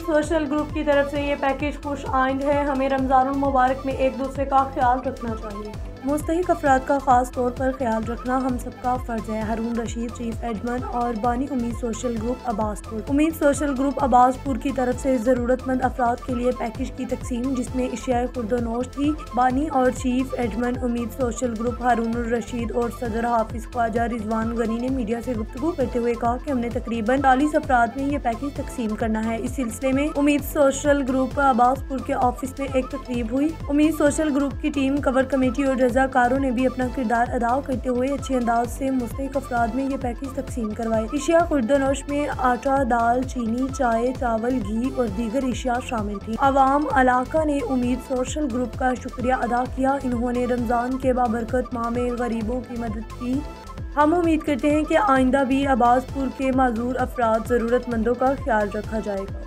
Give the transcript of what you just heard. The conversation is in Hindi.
सोशल ग्रुप की तरफ़ से ये पैकेज खुश आइंद है। हमें रमज़ान मुबारक में एक दूसरे का ख्याल रखना चाहिए। मुस्तक अफराद का ख़ास तौर पर ख्याल रखना हम सबका फ़र्ज़ है। हरून रशीद, चीफ एडमन और बानी उम्मीद सोशल ग्रुप अब्बासपुर। उम्मीद सोशल ग्रुप अब्बासपुर की तरफ़ से ज़रूरतमंद अफराद के लिए पैकेज की तकसीम, जिसमें इशिया खुर्दनोश थी, बानी और chief admin Ummeed social group Haroon Rashid और सदर हाफिज ख्वाजा रिजवान गनी ने मीडिया से गुफ्तु करते हुए कहा कि हमने तकरीबन चालीस अफराद में ये पैकेज तकसीम करना है। इस सिलसिले में उम्मीद सोशल ग्रुप अब्बासपुर के ऑफ़िस में एक तकरीब हुई। उम्मीद सोशल ग्रुप की टीम कवर कमेटी और रजाकारों ने भी अपना किरदार अदा करते हुए अच्छे अंदाज से मुस्तक अफराद में ये पैकेज तकसीम करवाए। इशिया खुर्दनोश में आटा, दाल, चीनी, चाय, चावल, घी और दीगर इशिया शामिल थी। आवाम इलाका ने उम्मीद सोशल ग्रुप का शुक्रिया अदा किया। इन्होंने रमज़ान के बाबरकत माह में गरीबों की मदद की। हम उम्मीद करते हैं कि आइंदा भी अब्बासपुर के मजदूर अफराद ज़रूरतमंदों का ख्याल रखा जाएगा।